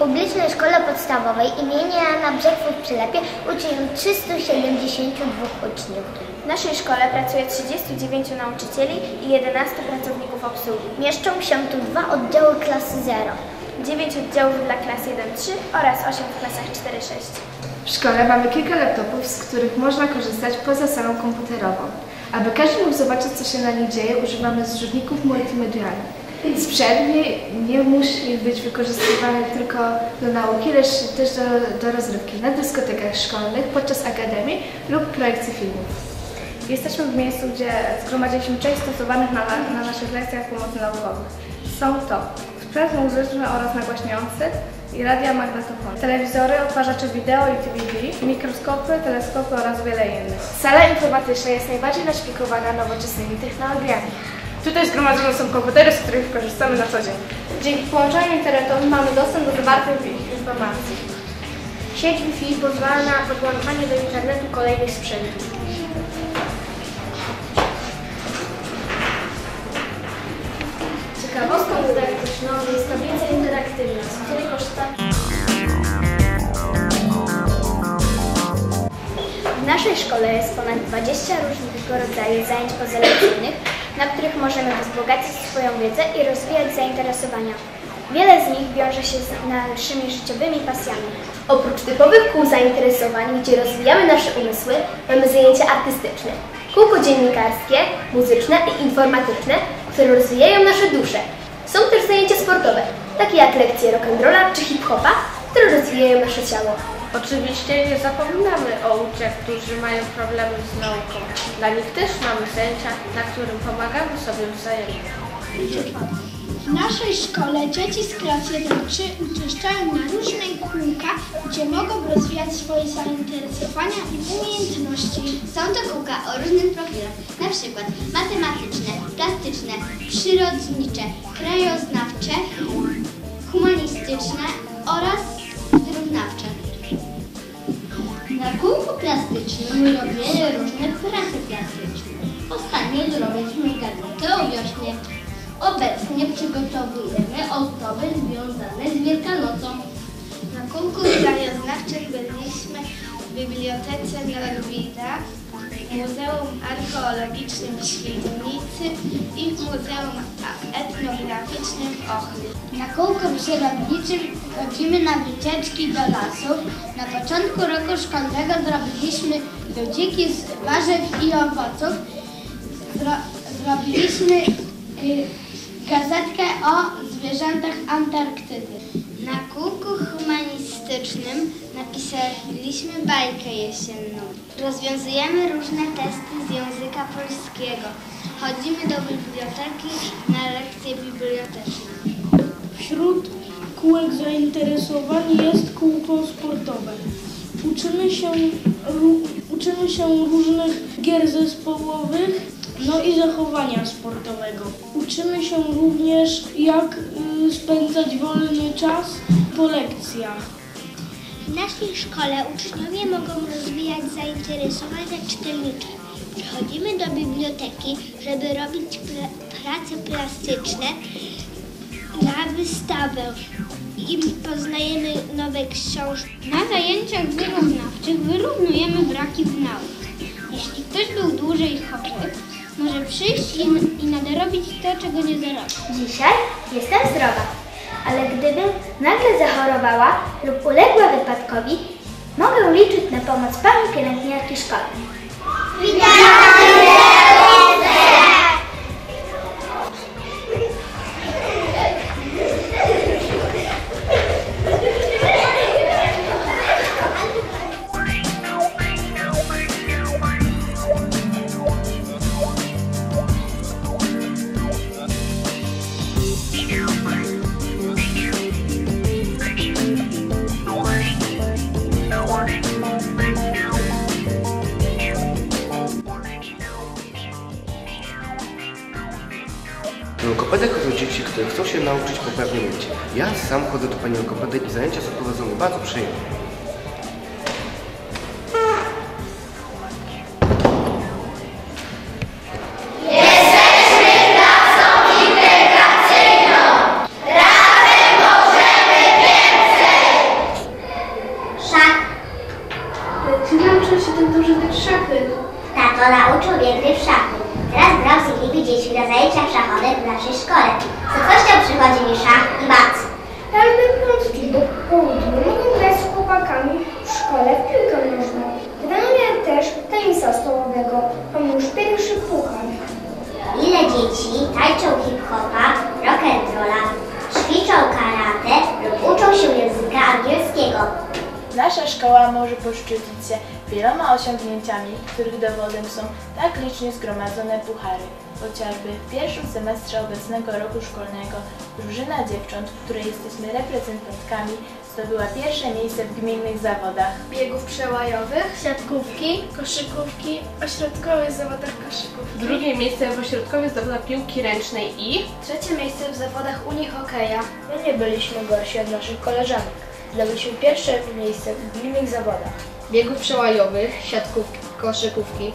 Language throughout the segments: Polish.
publicznej szkole podstawowej imienia Jana Brzegów w Przylepie uczy się 372 uczniów. W naszej szkole pracuje 39 nauczycieli i 11 pracowników obsługi. Mieszczą się tu dwa oddziały klasy 0. 9 oddziałów dla klas 1-3 oraz 8 w klasach 4-6. W szkole mamy kilka laptopów, z których można korzystać poza salą komputerową. Aby każdy mógł zobaczyć, co się na nich dzieje, używamy zrzutników multimedialnych. Sprzęt nie, nie musi być wykorzystywany tylko do nauki, lecz też do, do rozrywki na dyskotekach szkolnych, podczas akademii lub projekcji filmów. Jesteśmy w miejscu, gdzie zgromadziliśmy część stosowanych na, na naszych lekcjach pomocy naukowych. Są to sprzęt muzyczny oraz nagłaśniający i radia magnetofony, telewizory, odtwarzacze wideo i DVD, mikroskopy, teleskopy oraz wiele innych. Sala informatyczna jest najbardziej naszpikowana nowoczesnymi technologiami. Tutaj zgromadzone są komputery, z których korzystamy na co dzień. Dzięki połączeniu internetowym mamy dostęp do zawartych informacji. Sieć Wi-Fi pozwala na podłączanie do internetu kolejnych sprzętów. Ciekawostką dydaktyczną jest tablica interaktywna, z której korzysta W naszej szkole jest ponad 20 różnego rodzaju zajęć pozalekcyjnych, na których możemy wzbogacić swoją wiedzę i rozwijać zainteresowania. Wiele z nich wiąże się z naszymi życiowymi pasjami. Oprócz typowych kół zainteresowań, gdzie rozwijamy nasze umysły, mamy zajęcia artystyczne, kółko dziennikarskie, muzyczne i informatyczne, które rozwijają nasze dusze. Są też zajęcia sportowe, takie jak lekcje rock'n'rolla czy hip-hopa, które rozwijają nasze ciało. Oczywiście nie zapominamy o uczniach, którzy mają problemy z nauką. Dla nich też mamy zajęcia, na którym pomagamy sobie wzajemnie. W naszej szkole dzieci z klas 1-3 uczęszczają na różne kółka, gdzie mogą rozwijać swoje zainteresowania i umiejętności. Są to kółka o różnych profilach, na przykład matematyczne, plastyczne, przyrodnicze, krajoznawcze, humanistyczne oraz robimy różne prace plastyczne. Ostatnio zrobiliśmy gazetę o wiośnie. Obecnie przygotowujemy ozdoby związane z Wielkanocą. Na krajoznawczych byliśmy w Bibliotece w Muzeum Archeologicznym w Świdnicy i Muzeum Etnograficznym w Ochry. Na kółku przyrodniczym chodzimy na wycieczki do lasów. Na początku roku szkolnego zrobiliśmy ludziki z warzyw i owoców. Zro zrobiliśmy y, gazetkę o zwierzętach Antarktydy. Na kółku humanistycznym napisaliśmy bajkę jesienną. Rozwiązujemy różne testy z języka polskiego. Chodzimy do biblioteki na lekcje biblioteczne. Wśród kółek zainteresowań jest kółko sportowe. Uczymy się, uczymy się różnych gier zespołowych, no i zachowania sportowego. Uczymy się również jak y, spędzać wolny czas po lekcjach. W naszej szkole uczniowie mogą rozwijać zainteresowania czytelnicze. Przychodzimy do biblioteki, żeby robić prace plastyczne na wystawę i poznajemy nowe książki. Na zajęciach wyrównawczych wyrównujemy braki w nauce. Jeśli ktoś był dłużej chory, może przyjść i, i nadrobić to, czego nie zarobił. Dzisiaj jestem zdrowa, ale gdybym nagle zachorowała lub uległa wypadkowi, mogę liczyć na pomoc pani pielęgniarki szkolnej. Do logopedy chodzą dzieci, które chcą się nauczyć poprawnie mówić. Ja sam chodzę do pani logopedy i zajęcia są prowadzone bardzo przyjemnie. Może poszczycić się wieloma osiągnięciami, których dowodem są tak licznie zgromadzone puchary. Chociażby w pierwszym semestrze obecnego roku szkolnego drużyna dziewcząt, której jesteśmy reprezentantkami, zdobyła pierwsze miejsce w gminnych zawodach. Biegów przełajowych, siatkówki, koszykówki, ośrodkowych zawodach koszykówki. Drugie miejsce w ośrodkowych zawodach piłki ręcznej i Trzecie miejsce w zawodach Unii Hokeja. My nie byliśmy gorsi od naszych koleżanek. Zdobyliśmy pierwsze miejsce w gminnych zawodach. biegów przełajowych, siatkówki, koszykówki,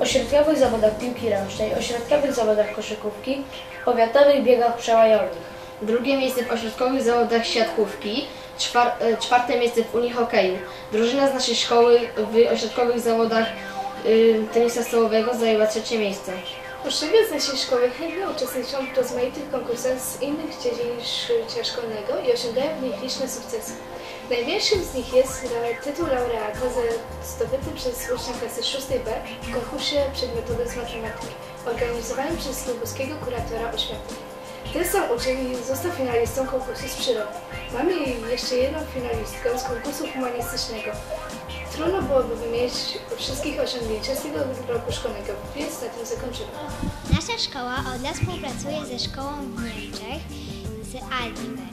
Ośrodkowych zawodach piłki ręcznej, ośrodkowych zawodach koszykówki, powiatowych biegach przełajowych. drugie miejsce w ośrodkowych zawodach siatkówki, czwar, e, czwarte miejsce w Unii Hokeju. Drużyna z naszej szkoły w ośrodkowych zawodach y, tenisa stołowego zajęła trzecie miejsce. Uczniowie z naszej szkoły chętnie uczestniczą w rozmaitych konkursach z innych dziedzin życia szkolnego i osiągają w nich liczne sukcesy. Największym z nich jest tytuł laureata zdobyty przez ucznia klasy 6B w konkursie przedmiotowym z matematyki, organizowanym przez lubuskiego kuratora oświaty. Ten sam uczeń został finalistą konkursu z przyrody. Mamy jeszcze jedną finalistkę z konkursu humanistycznego. Trudno byłoby wymienić wszystkich osiągnięcia z tego roku szkolnego, więc na tym zakończymy. Nasza szkoła od lat współpracuje ze szkołą w Niemczech, z Aldimer.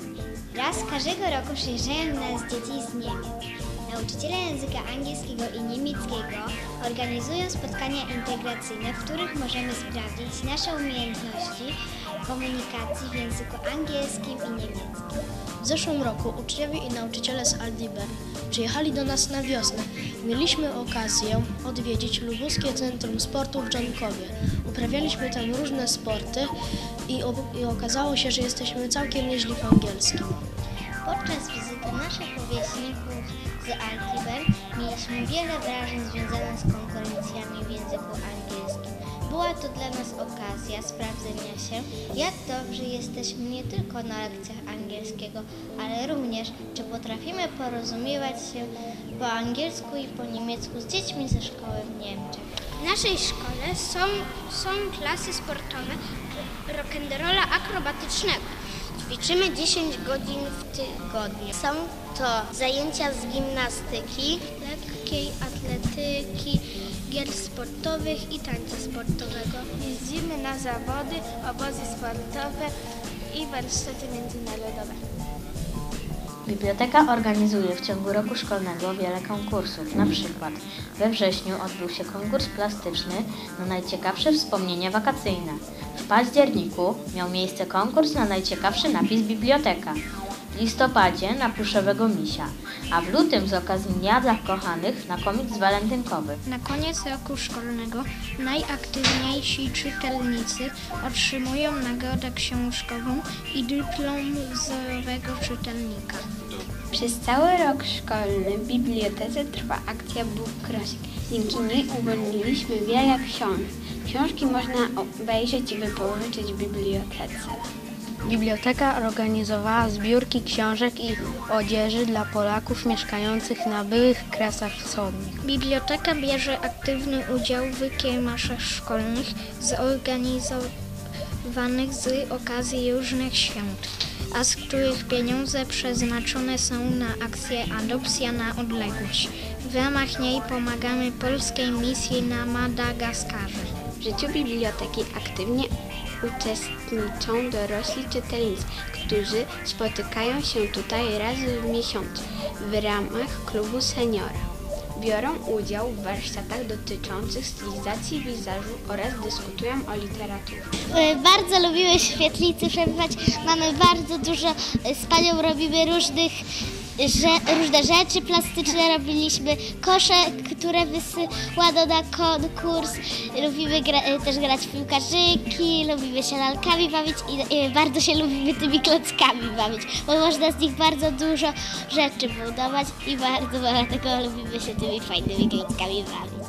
Raz każdego roku przyjeżdżają do nas dzieci z Niemiec. Nauczyciele języka angielskiego i niemieckiego organizują spotkania integracyjne, w których możemy sprawdzić nasze umiejętności komunikacji w języku angielskim i niemieckim. W zeszłym roku uczniowie i nauczyciele z Aldiber przyjechali do nas na wiosnę. Mieliśmy okazję odwiedzić Lubuskie Centrum Sportu w Dżonkowie. Uprawialiśmy tam różne sporty i, i okazało się, że jesteśmy całkiem nieźli w angielskim. Podczas wizyty naszych rówieśników z Altiber mieliśmy wiele wrażeń związanych z konkurencjami w języku angielskim. Była to dla nas okazja sprawdzenia się, jak dobrze jesteśmy nie tylko na lekcjach angielskiego, ale również, czy potrafimy porozumiewać się po angielsku i po niemiecku z dziećmi ze szkoły w Niemczech. W naszej szkole są, są klasy sportowe rock'n'rolla akrobatycznego. Ćwiczymy 10 godzin w tygodniu. Są to zajęcia z gimnastyki, lekkiej atletyki, gier sportowych i tańca sportowego. Jeździmy na zawody, obozy sportowe i warsztaty międzynarodowe. Biblioteka organizuje w ciągu roku szkolnego wiele konkursów. Na przykład we wrześniu odbył się konkurs plastyczny na najciekawsze wspomnienia wakacyjne. W październiku miał miejsce konkurs na najciekawszy napis biblioteka. W listopadzie na pluszowego misia, a w lutym z okazji Dnia dla Kochanych na komiks walentynkowy. Na koniec roku szkolnego najaktywniejsi czytelnicy otrzymują nagrodę książkową i dyplom wzorowego czytelnika. Przez cały rok szkolny w bibliotece trwa akcja Book Crossing. Dzięki niej uwolniliśmy wiele książek. Książki można obejrzeć i wypożyczyć w bibliotece. Biblioteka organizowała zbiórki książek i odzieży dla Polaków mieszkających na byłych Kresach Wschodnich. Biblioteka bierze aktywny udział w kiełmaszach szkolnych zorganizowanych z okazji różnych świąt, a z których pieniądze przeznaczone są na akcję Adopcja na odległość. W ramach niej pomagamy polskiej misji na Madagaskarze. W życiu biblioteki aktywnie uczestniczą dorośli czytelnicy, którzy spotykają się tutaj raz w miesiącu w ramach klubu seniora. Biorą udział w warsztatach dotyczących stylizacji wizażu oraz dyskutują o literaturze. Y, Bardzo lubimy w świetlicy przebywać. Mamy bardzo dużo y, z panią robimy różnych że, różne rzeczy plastyczne robiliśmy, kosze, które wysyłano na konkurs. Lubimy gra, y, też grać w piłkarzyki, lubimy się lalkami bawić i y, bardzo się lubimy tymi klockami bawić, bo można z nich bardzo dużo rzeczy budować i bardzo dlatego lubimy się tymi fajnymi klockami bawić.